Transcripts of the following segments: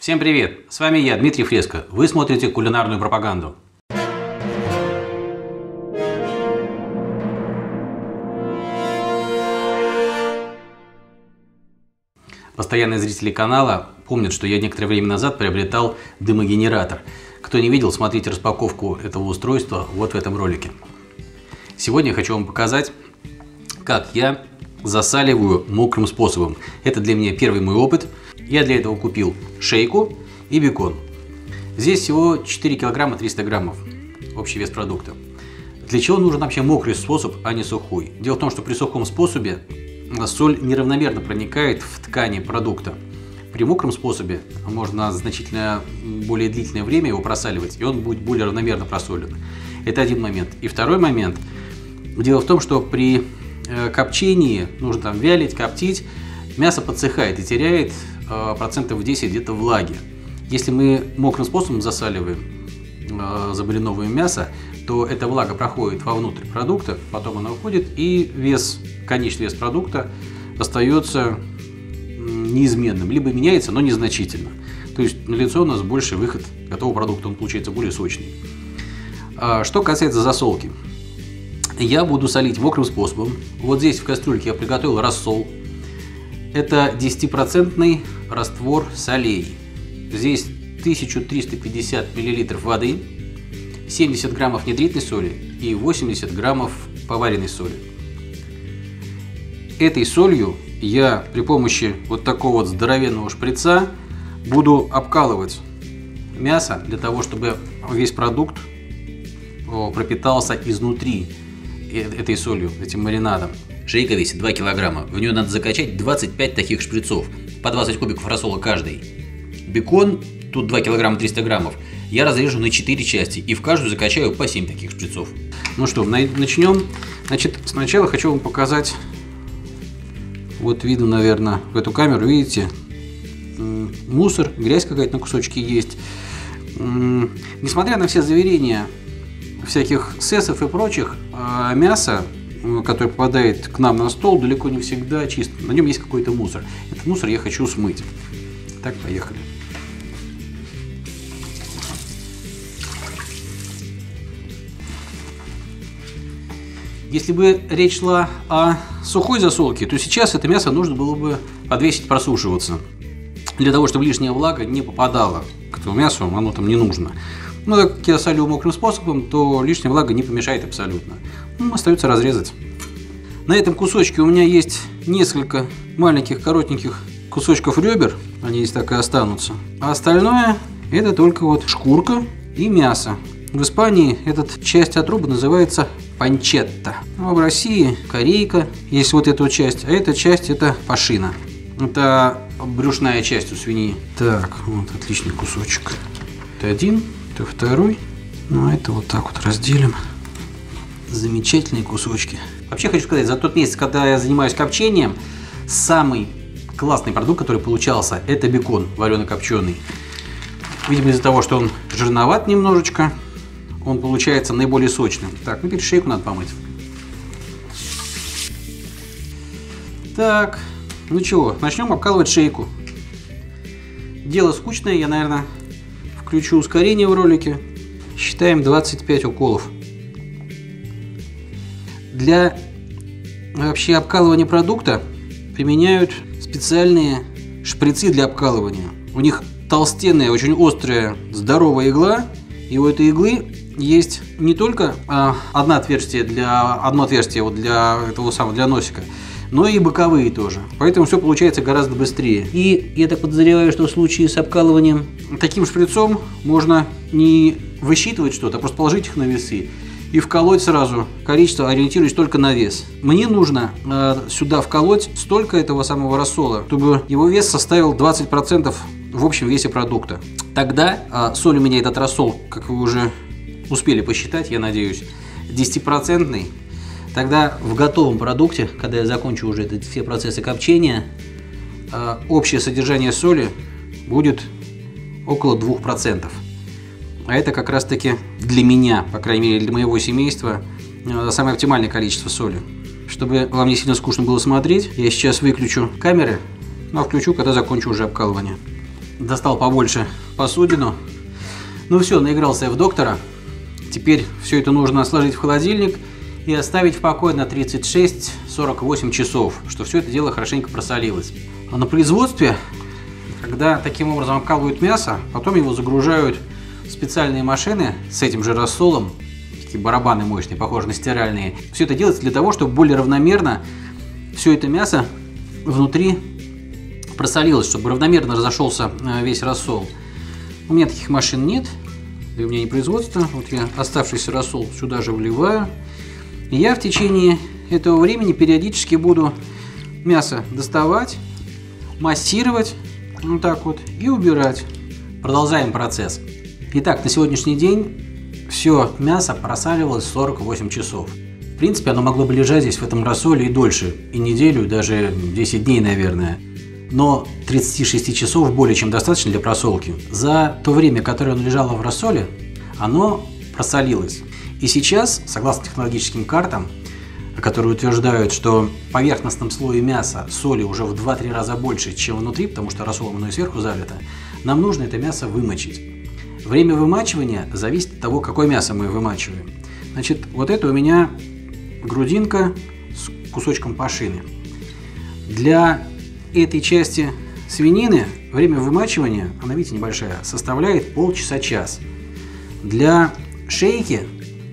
Всем привет! С вами я, Дмитрий Фреско. Вы смотрите кулинарную пропаганду. Постоянные зрители канала помнят, что я некоторое время назад приобретал дымогенератор. Кто не видел, смотрите распаковку этого устройства вот в этом ролике. Сегодня я хочу вам показать, как я засаливаю мокрым способом. Это для меня первый мой опыт. Я для этого купил шейку и бекон. Здесь всего 4 килограмма 300 граммов общий вес продукта. Для чего нужен вообще мокрый способ, а не сухой? Дело в том, что при сухом способе соль неравномерно проникает в ткани продукта. При мокром способе можно значительно более длительное время его просаливать, и он будет более равномерно просолен. Это один момент. И второй момент. Дело в том, что при Э, копчении, нужно там вялить, коптить, мясо подсыхает и теряет процентов 10 где-то влаги. Если мы мокрым способом засаливаем э, забариновое мясо, то эта влага проходит вовнутрь продукта, потом она уходит, и вес, конечный вес продукта остается неизменным, либо меняется, но незначительно. То есть на лицо у нас больше выход готового продукта, он получается более сочный. А что касается засолки, я буду солить мокрым способом. Вот здесь в кастрюльке я приготовил рассол. Это 10% раствор солей. Здесь 1350 мл воды, 70 граммов нитритной соли и 80 граммов поваренной соли. Этой солью я при помощи вот такого вот здоровенного шприца буду обкалывать мясо для того, чтобы весь продукт пропитался изнутри этой солью, этим маринадом. Шейка весит 2 килограмма. В нее надо закачать 25 таких шприцов. По 20 кубиков рассола каждый. Бекон, тут 2 килограмма 300 граммов, я разрежу на 4 части и в каждую закачаю по 7 таких шприцов. Ну что, начнем. Значит, сначала хочу вам показать, вот видно, наверное, в эту камеру, видите, мусор, грязь какая-то на кусочке есть. Несмотря на все заверения всяких сессов и прочих, а мясо, которое попадает к нам на стол, далеко не всегда чисто. На нем есть какой-то мусор. Этот мусор я хочу смыть. Так, поехали. Если бы речь шла о сухой засолке, то сейчас это мясо нужно было бы подвесить просушиваться. Для того, чтобы лишняя влага не попадала к этому мясу, оно там не нужно. Но ну, так как я солю мокрым способом, то лишняя влага не помешает абсолютно. Ну, остается разрезать. На этом кусочке у меня есть несколько маленьких коротеньких кусочков ребер, они здесь так и останутся. А остальное это только вот шкурка и мясо. В Испании эта часть отрубы называется панчетта. Ну, а в России корейка есть вот эту часть, а эта часть это пашина. Это брюшная часть у свиньи. Так, вот отличный кусочек. Это один, это второй. Ну, а это вот так вот разделим. Замечательные кусочки. Вообще хочу сказать, за тот месяц, когда я занимаюсь копчением, самый классный продукт, который получался, это бекон варено-копченый. Видимо, из-за того, что он жирноват немножечко, он получается наиболее сочным. Так, ну теперь шейку надо помыть. Так, ну чего, начнем обкалывать шейку. Дело скучное, я, наверное, Включу ускорение в ролике. Считаем 25 уколов. Для вообще обкалывания продукта применяют специальные шприцы для обкалывания. У них толстенная, очень острая, здоровая игла. И у этой иглы есть не только а, одно отверстие для одно отверстие вот для этого самого для носика, но и боковые тоже. Поэтому все получается гораздо быстрее. И я так подозреваю, что в случае с обкалыванием таким шприцом можно не высчитывать что-то, а просто положить их на весы и вколоть сразу количество, ориентируясь только на вес. Мне нужно э, сюда вколоть столько этого самого рассола, чтобы его вес составил 20% в общем весе продукта. Тогда э, соль у меня этот рассол, как вы уже успели посчитать, я надеюсь, 10% Тогда в готовом продукте, когда я закончу уже эти все процессы копчения, э, общее содержание соли будет около 2%. А это как раз таки для меня, по крайней мере для моего семейства, э, самое оптимальное количество соли. Чтобы вам не сильно скучно было смотреть, я сейчас выключу камеры, но включу, когда закончу уже обкалывание. достал побольше посудину. Ну все, наигрался я в доктора. Теперь все это нужно сложить в холодильник и оставить в покое на 36-48 часов, что все это дело хорошенько просолилось. А на производстве, когда таким образом обкалывают мясо, потом его загружают в специальные машины с этим же рассолом, такие барабаны мощные, похожие на стиральные. Все это делается для того, чтобы более равномерно все это мясо внутри просолилось, чтобы равномерно разошелся э, весь рассол. У меня таких машин нет, и у меня не производство. Вот я оставшийся рассол сюда же вливаю. Я в течение этого времени периодически буду мясо доставать, массировать, вот так вот, и убирать. Продолжаем процесс. Итак, на сегодняшний день все мясо просаливалось 48 часов. В принципе, оно могло бы лежать здесь в этом рассоле и дольше, и неделю, даже 10 дней, наверное но 36 часов более чем достаточно для просолки. За то время, которое оно лежало в рассоле, оно просолилось. И сейчас, согласно технологическим картам, которые утверждают, что в поверхностном слое мяса соли уже в 2-3 раза больше, чем внутри, потому что рассолом оно и сверху залито, нам нужно это мясо вымочить. Время вымачивания зависит от того, какое мясо мы вымачиваем. Значит, вот это у меня грудинка с кусочком пашины. Для этой части свинины время вымачивания, она, видите, небольшая, составляет полчаса-час. Для шейки,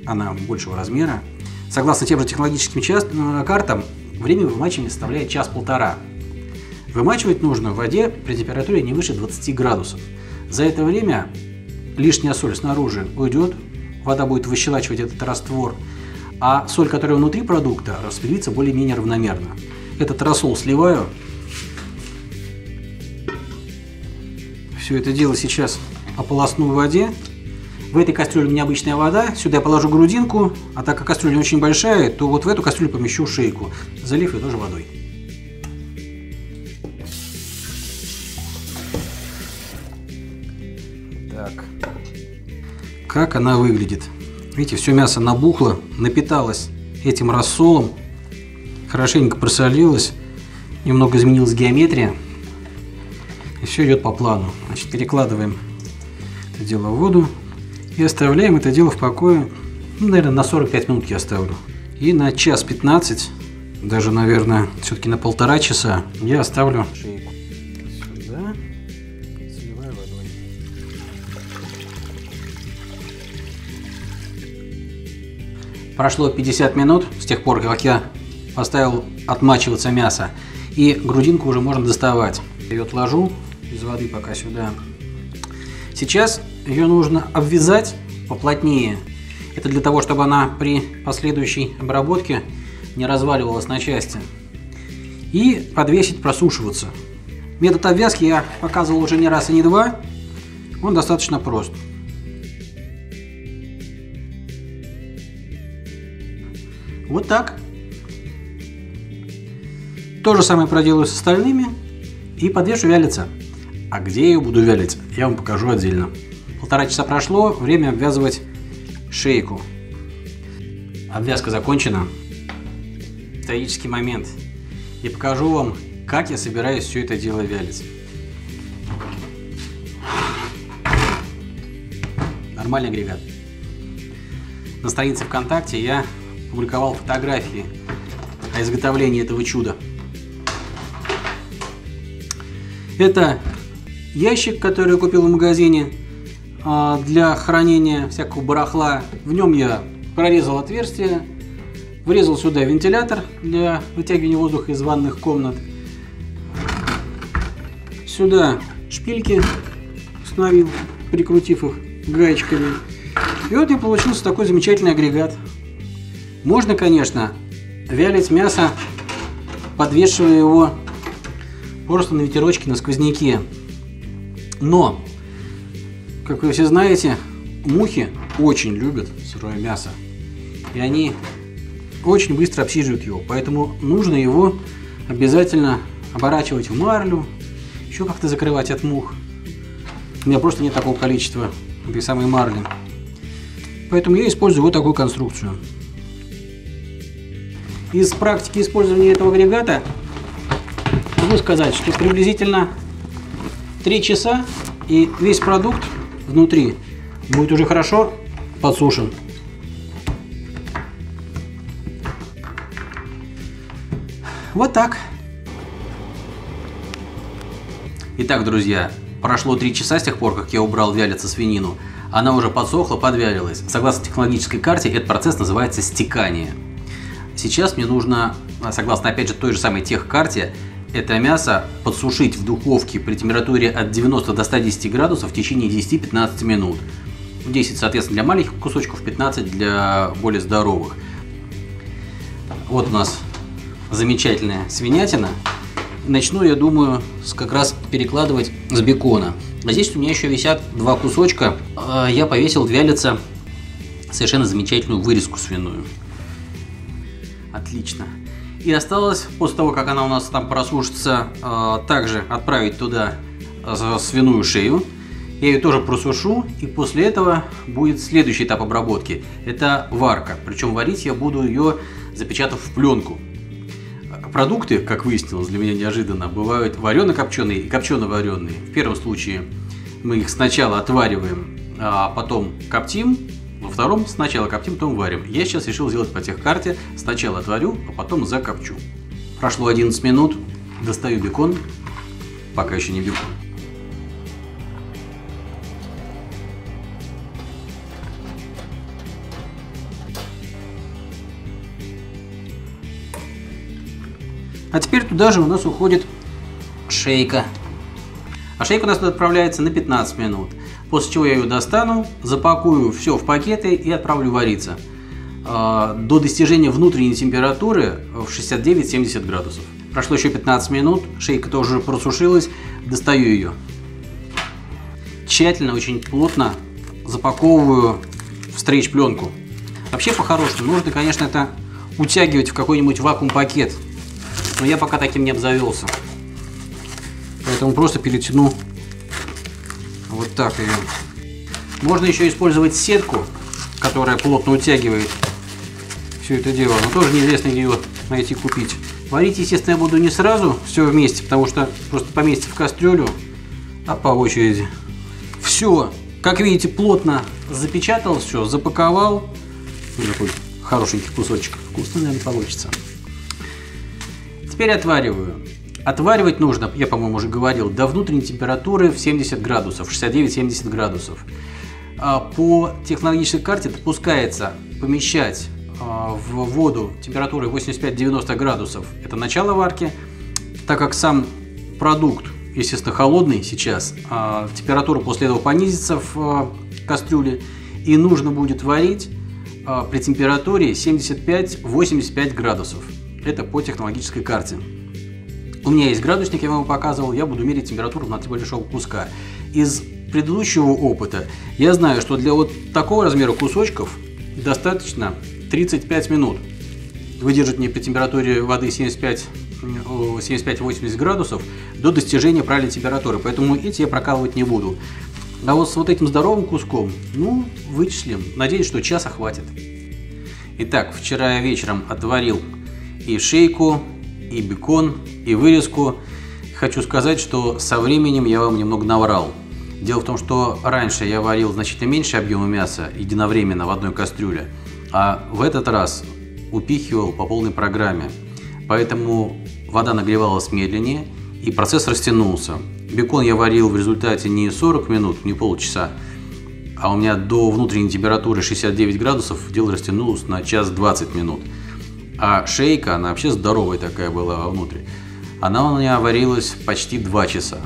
она большего размера, согласно тем же технологическим э, картам, время вымачивания составляет час-полтора. Вымачивать нужно в воде при температуре не выше 20 градусов. За это время лишняя соль снаружи уйдет, вода будет выщелачивать этот раствор, а соль, которая внутри продукта, распределится более-менее равномерно. Этот рассол сливаю Все это дело сейчас ополосну в воде. В этой кастрюле у меня обычная вода. Сюда я положу грудинку, а так как кастрюля очень большая, то вот в эту кастрюлю помещу шейку, залив ее тоже водой. Так. Как она выглядит? Видите, все мясо набухло, напиталось этим рассолом, хорошенько просолилось, немного изменилась геометрия. И все идет по плану. Значит, перекладываем это дело в воду и оставляем это дело в покое, ну, наверное, на 45 минут я оставлю. И на час 15, даже, наверное, все-таки на полтора часа я оставлю шейку. Сюда. Сливаю водой. Прошло 50 минут с тех пор, как я поставил отмачиваться мясо. И грудинку уже можно доставать. Ее отложу из воды пока сюда. Сейчас ее нужно обвязать поплотнее. Это для того, чтобы она при последующей обработке не разваливалась на части. И подвесить просушиваться. Метод обвязки я показывал уже не раз и не два. Он достаточно прост. Вот так. То же самое проделаю с остальными и подвешу вялиться. А где я ее буду вялить, я вам покажу отдельно. Полтора часа прошло, время обвязывать шейку. Обвязка закончена. Исторический момент. И покажу вам, как я собираюсь все это дело вялить. Нормальный агрегат. На странице ВКонтакте я публиковал фотографии о изготовлении этого чуда. Это ящик, который я купил в магазине для хранения всякого барахла. В нем я прорезал отверстие, врезал сюда вентилятор для вытягивания воздуха из ванных комнат. Сюда шпильки установил, прикрутив их гаечками. И вот и получился такой замечательный агрегат. Можно, конечно, вялить мясо, подвешивая его просто на ветерочке, на сквозняке. Но, как вы все знаете, мухи очень любят сырое мясо. И они очень быстро обсиживают его. Поэтому нужно его обязательно оборачивать в марлю, еще как-то закрывать от мух. У меня просто нет такого количества этой самой марли. Поэтому я использую вот такую конструкцию. Из практики использования этого агрегата могу сказать, что приблизительно 3 часа, и весь продукт внутри будет уже хорошо подсушен. Вот так. Итак, друзья, прошло 3 часа с тех пор, как я убрал вялиться свинину. Она уже подсохла, подвялилась. Согласно технологической карте, этот процесс называется стекание. Сейчас мне нужно, согласно опять же той же самой техкарте, это мясо подсушить в духовке при температуре от 90 до 110 градусов в течение 10-15 минут. 10, соответственно, для маленьких кусочков, 15 для более здоровых. Вот у нас замечательная свинятина. Начну, я думаю, с, как раз перекладывать с бекона. А здесь у меня еще висят два кусочка. А, я повесил вялиться совершенно замечательную вырезку свиную. Отлично. И осталось, после того, как она у нас там просушится, а, также отправить туда свиную шею. Я ее тоже просушу, и после этого будет следующий этап обработки. Это варка. Причем варить я буду ее запечатав в пленку. Продукты, как выяснилось для меня неожиданно, бывают варено-копченые и копчено-вареные. В первом случае мы их сначала отвариваем, а потом коптим. Втором сначала коптим, потом варим. Я сейчас решил сделать по техкарте. Сначала отварю, а потом закопчу. Прошло 11 минут. Достаю бекон. Пока еще не бекон. А теперь туда же у нас уходит шейка. А шейка у нас отправляется на 15 минут. После чего я ее достану, запакую все в пакеты и отправлю вариться. А, до достижения внутренней температуры в 69-70 градусов. Прошло еще 15 минут, шейка тоже просушилась, достаю ее. Тщательно, очень плотно запаковываю в стрейч-пленку. Вообще, по-хорошему, нужно, конечно, это утягивать в какой-нибудь вакуум-пакет но я пока таким не обзавелся. Поэтому просто перетяну вот так ее. Можно еще использовать сетку, которая плотно утягивает все это дело. Но тоже неизвестно, где ее найти купить. Варить, естественно, я буду не сразу все вместе, потому что просто поместить в кастрюлю, а по очереди. Все, как видите, плотно запечатал все, запаковал. Такой хорошенький кусочек. Вкусно, наверное, получится. Теперь отвариваю. Отваривать нужно, я, по-моему, уже говорил, до внутренней температуры в 70 градусов, 69-70 градусов. А, по технологической карте допускается помещать а, в воду температурой 85-90 градусов. Это начало варки. Так как сам продукт, естественно, холодный сейчас, а, температура после этого понизится в кастрюле. И нужно будет варить при температуре 75-85 градусов. Это по технологической карте. У меня есть градусник, я вам его показывал, я буду мерить температуру внутри большого куска. Из предыдущего опыта я знаю, что для вот такого размера кусочков достаточно 35 минут. Выдержать мне при температуре воды 75-80 градусов до достижения правильной температуры. Поэтому эти я прокалывать не буду. А вот с вот этим здоровым куском, ну, вычислим. Надеюсь, что часа хватит. Итак, вчера я вечером отварил и шейку, и бекон, и вырезку. Хочу сказать, что со временем я вам немного наврал. Дело в том, что раньше я варил значительно меньше объема мяса единовременно в одной кастрюле, а в этот раз упихивал по полной программе. Поэтому вода нагревалась медленнее и процесс растянулся. Бекон я варил в результате не 40 минут, не полчаса, а у меня до внутренней температуры 69 градусов дело растянулось на час 20 минут. А шейка, она вообще здоровая такая была внутри. Она у меня варилась почти 2 часа.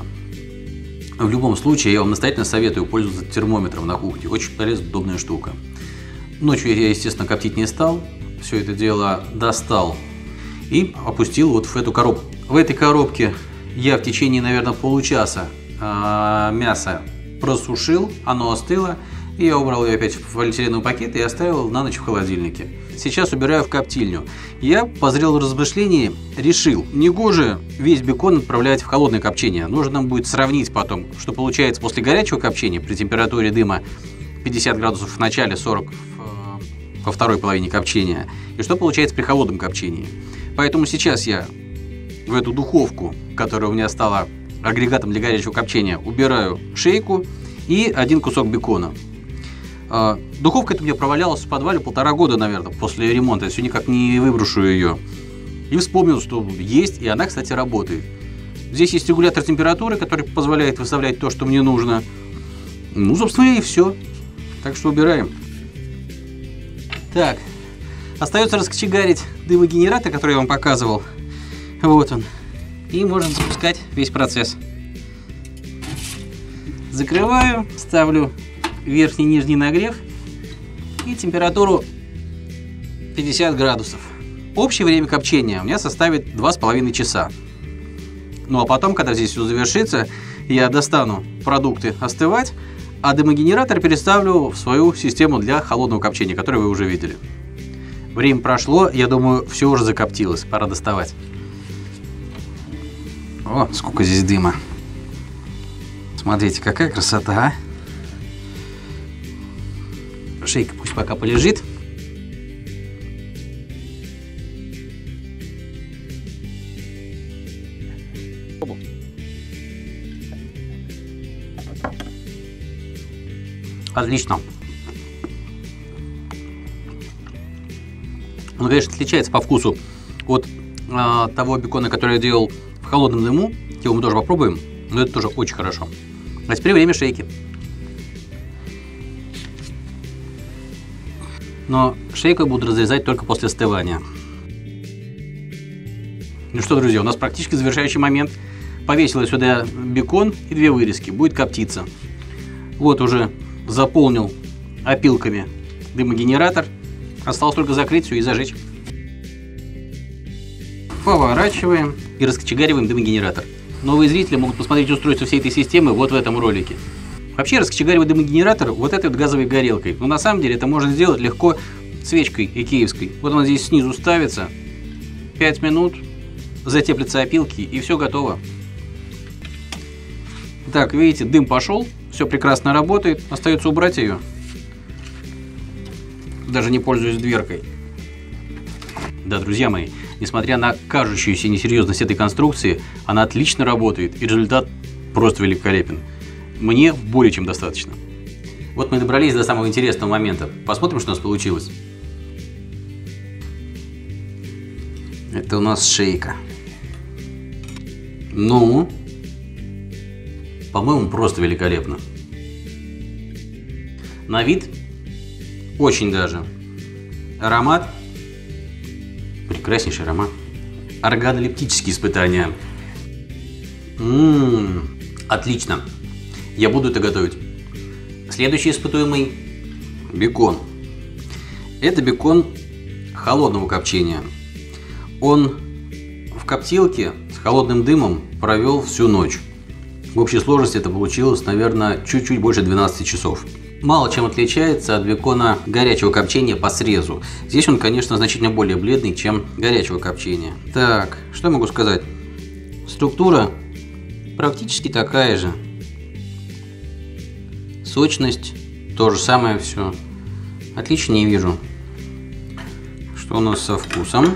В любом случае, я вам настоятельно советую пользоваться термометром на кухне. Очень полезная, удобная штука. Ночью я, естественно, коптить не стал. Все это дело достал и опустил вот в эту коробку. В этой коробке я в течение, наверное, получаса э, мясо просушил, оно остыло. И я убрал ее опять в полиэтиленовый пакет и оставил на ночь в холодильнике. Сейчас убираю в коптильню. Я по зрелому размышлении решил, негоже весь бекон отправлять в холодное копчение. Нужно нам будет сравнить потом, что получается после горячего копчения при температуре дыма 50 градусов в начале, 40 в, во второй половине копчения, и что получается при холодном копчении. Поэтому сейчас я в эту духовку, которая у меня стала агрегатом для горячего копчения убираю шейку и один кусок бекона. А, духовка это у меня провалялась в подвале полтора года, наверное, после ремонта. Я все никак не выброшу ее. И вспомнил, что есть, и она, кстати, работает. Здесь есть регулятор температуры, который позволяет выставлять то, что мне нужно. Ну, собственно, и все. Так что убираем. Так, остается раскочегарить дымогенератор, который я вам показывал. Вот он. И можно запускать весь процесс. Закрываю, ставлю верхний и нижний нагрев и температуру 50 градусов. Общее время копчения у меня составит 2,5 часа. Ну а потом, когда здесь все завершится, я достану продукты остывать, а дымогенератор переставлю в свою систему для холодного копчения, которую вы уже видели. Время прошло, я думаю, все уже закоптилось, пора доставать. О, сколько здесь дыма. Смотрите, какая красота, а? Шейка пусть пока полежит. Отлично. Он, конечно, отличается по вкусу от э, того бекона, который я делал в холодном дыму. Его мы тоже попробуем, но это тоже очень хорошо. А теперь время шейки. Но шейку я буду разрезать только после остывания. Ну что, друзья, у нас практически завершающий момент. Повесил я сюда бекон и две вырезки. Будет коптиться. Вот уже заполнил опилками дымогенератор. Осталось только закрыть все и зажечь. Поворачиваем и раскочегариваем дымогенератор. Новые зрители могут посмотреть устройство всей этой системы вот в этом ролике. Вообще раскочегаривать дымогенератор вот этой вот газовой горелкой. Но на самом деле это можно сделать легко свечкой икеевской. Вот он здесь снизу ставится. 5 минут, затеплятся опилки и все готово. Так, видите, дым пошел, все прекрасно работает. Остается убрать ее. Даже не пользуюсь дверкой. Да, друзья мои, несмотря на кажущуюся несерьезность этой конструкции, она отлично работает и результат просто великолепен. Мне более чем достаточно. Вот мы добрались до самого интересного момента. Посмотрим, что у нас получилось. Это у нас шейка. Ну, по-моему, просто великолепно. На вид очень даже. Аромат. Прекраснейший аромат. Органолептические испытания. Ммм, отлично. Я буду это готовить. Следующий испытуемый – бекон. Это бекон холодного копчения. Он в коптилке с холодным дымом провел всю ночь. В общей сложности это получилось, наверное, чуть-чуть больше 12 часов. Мало чем отличается от бекона горячего копчения по срезу. Здесь он, конечно, значительно более бледный, чем горячего копчения. Так, что я могу сказать? Структура практически такая же. Сочность, то же самое все. Отлично не вижу. Что у нас со вкусом?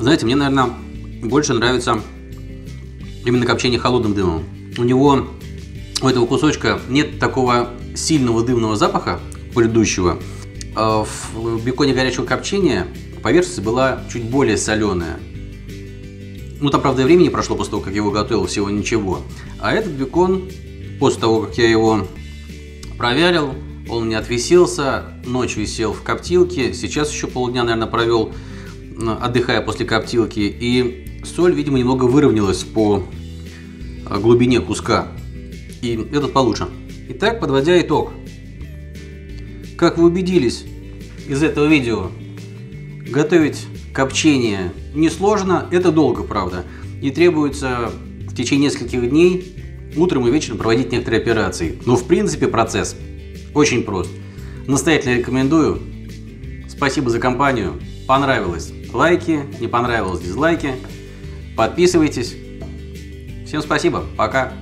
Знаете, мне, наверное, больше нравится именно копчение холодным дымом. У него, у этого кусочка нет такого сильного дымного запаха предыдущего. А в беконе горячего копчения поверхность была чуть более соленая. Ну, там, правда, времени прошло после того, как я его готовил, всего ничего. А этот бекон, после того, как я его провялил, он не отвесился, ночь висел в коптилке, сейчас еще полдня, наверное, провел, отдыхая после коптилки, и соль, видимо, немного выровнялась по а, глубине куска. И этот получше. Итак, подводя итог. Как вы убедились из этого видео, готовить копчение несложно, это долго, правда. И требуется в течение нескольких дней утром и вечером проводить некоторые операции. Но в принципе процесс очень прост. Настоятельно рекомендую. Спасибо за компанию. Понравилось лайки, не понравилось дизлайки. Подписывайтесь. Всем спасибо. Пока.